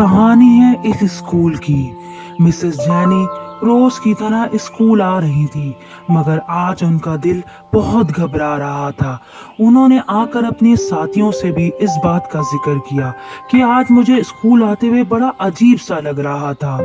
कहानी है इस स्कूल की। मिसेस जैनी रोज की तरह स्कूल आ रही थी, मगर आज उनका दिल बहुत घबरा रहा था। उन्होंने आकर अपने साथियों से भी इस बात का ज़िक्र किया कि आज मुझे स्कूल आते हुए बड़ा अजीब सा लग रहा था।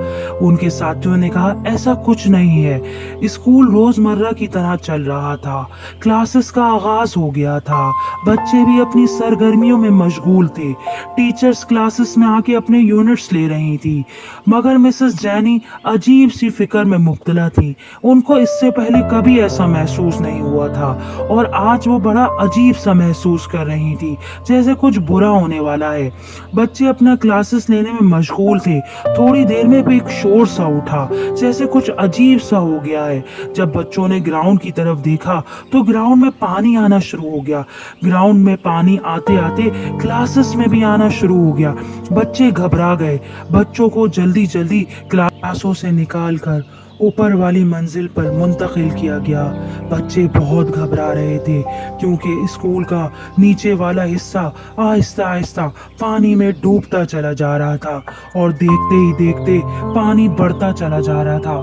उनके साथियों ने कहा, ऐसा कुछ नहीं है। स्कूल रोज़मर्रा की तरह चल रहा था। क्लासेस का आगाज़ हो गया था। बच्चे भी अपनी सरगर्मियों में मशगूल थे। टीचर्स क्लासेस में आके अपने यूनिट्स ले रही थी। मगर मिसेस जैनी अजीब सी फ़िक्र में मुब्तला थी। उनको इससे पहले कभी ऐसा महसूस नहीं हुआ था और आज वो बड़ा अजीब सा महसूस कर रही थी, जैसे कुछ बुरा होने वाला है। बच्चे अपना क्लासेस लेने में मशगूल थे। थोड़ी देर में भी एक शोर सा उठा, जैसे कुछ अजीब सा हो गया है। जब बच्चों ने ग्राउंड की तरफ़ देखा तो ग्राउंड में पानी आना शुरू हो गया। ग्राउंड में पानी आते आते क्लासेस में भी आना शुरू हो गया। बच्चे घबरा गए। बच्चों को जल्दी जल्दी क्लासों से निकाल कर ऊपर वाली मंजिल पर मुंतकिल किया गया। बच्चे बहुत घबरा रहे थे, क्योंकि स्कूल का नीचे वाला हिस्सा आहिस्ता आहिस्ता पानी में डूबता चला जा रहा था और देखते ही देखते पानी बढ़ता चला जा रहा था।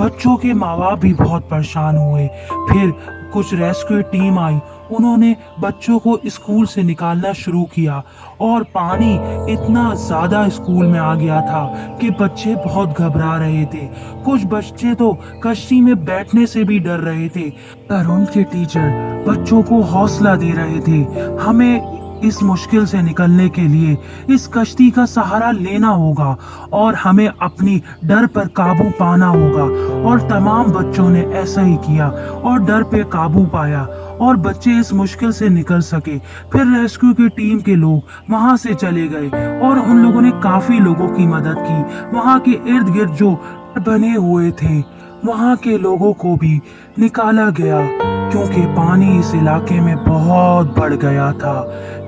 बच्चों के माँ बाप भी बहुत परेशान हुए। फिर कुछ रेस्क्यू टीम आई। उन्होंने बच्चों को स्कूल से निकालना शुरू किया और पानी इतना ज़्यादा स्कूल में आ गया था कि बच्चे बहुत घबरा रहे थे। कुछ बच्चे तो कश्ती में बैठने से भी डर रहे थे। पर उनके टीचर बच्चों को हौसला दे रहे थे। हमें इस मुश्किल से निकलने के लिए इस कश्ती का सहारा लेना होगा और हमें अपनी डर पर काबू पाना होगा। और तमाम बच्चों ने ऐसा ही किया और डर पे काबू पाया और बच्चे इस मुश्किल से निकल सके। फिर रेस्क्यू की टीम के लोग वहाँ से चले गए और उन लोगों ने काफ़ी लोगों की मदद की। वहाँ के इर्द गिर्द जो बने हुए थे, वहाँ के लोगों को भी निकाला गया। क्योंकि पानी इस इलाके में बहुत बढ़ गया था।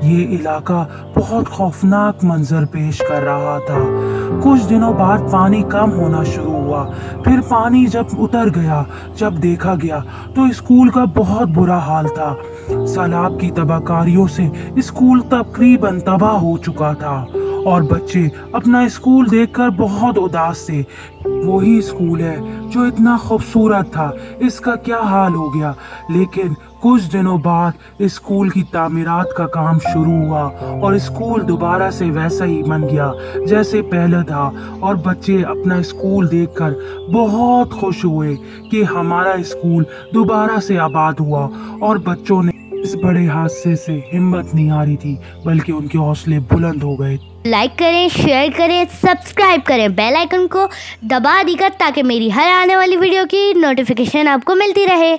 ये इलाका बहुत खौफनाक मंजर पेश कर रहा था। कुछ दिनों बाद पानी कम होना शुरू हुआ। फिर पानी जब उतर गया, जब देखा गया तो स्कूल का बहुत बुरा हाल था। सैलाब की तबाहकारियों से स्कूल तकरीबन तबाह हो चुका था। और बच्चे अपना स्कूल देखकर बहुत उदास थे। वही स्कूल है जो इतना खूबसूरत था, इसका क्या हाल हो गया? लेकिन कुछ दिनों बाद स्कूल की तामीरात का काम शुरू हुआ और स्कूल दोबारा से वैसा ही बन गया जैसे पहले था और बच्चे अपना स्कूल देखकर बहुत खुश हुए कि हमारा स्कूल दोबारा से आबाद हुआ और बच्चों ने बड़े हादसे से हिम्मत नहीं आ रही थी, बल्कि उनके हौसले बुलंद हो गए। लाइक करें शेयर करें सब्सक्राइब करें बेल आइकन को दबा दीकर ताकि मेरी हर आने वाली वीडियो की नोटिफिकेशन आपको मिलती रहे।